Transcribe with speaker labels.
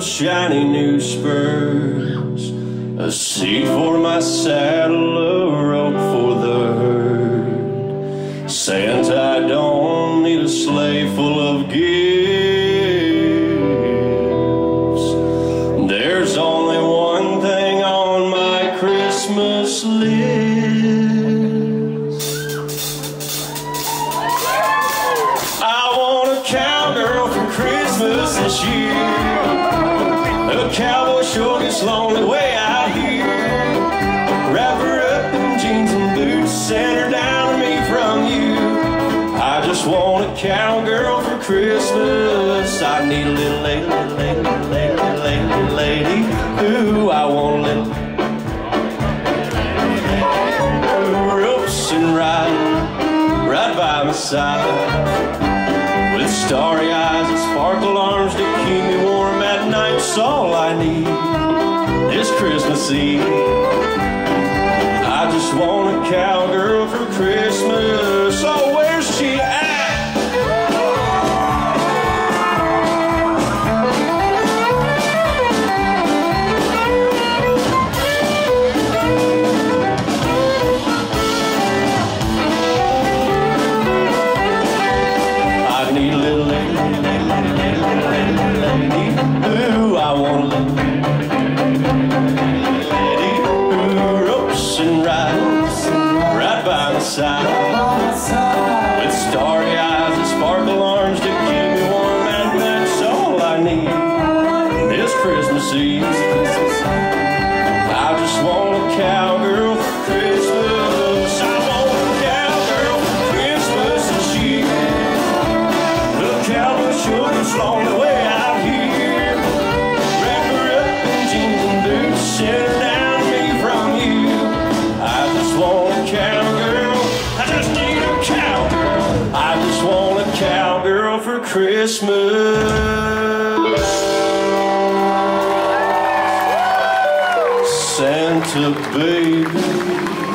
Speaker 1: shiny new spurs, a seat for my saddle, a rope for the herd. Santa, I don't need a sleigh full of gifts. There's only one thing on my Christmas list. I want a cowgirl for Christmas this year. Cowboy sure gets lonely way out here. Wrap her up in jeans and boots, send her down to me from you. I just want a cowgirl for Christmas. I need a little lady, little lady, little lady, little lady, little lady. Ooh, I want a little ropes and riding right by my side. With starry eyes and sparkle arms it's all I need this Christmas Eve. I just want a cowgirl for Christmas. Oh, by my side. With starry eyes and sparkle arms to keep me warm night. That's all I need this Christmas Eve. I just want a cowgirl Christmas. Santa baby.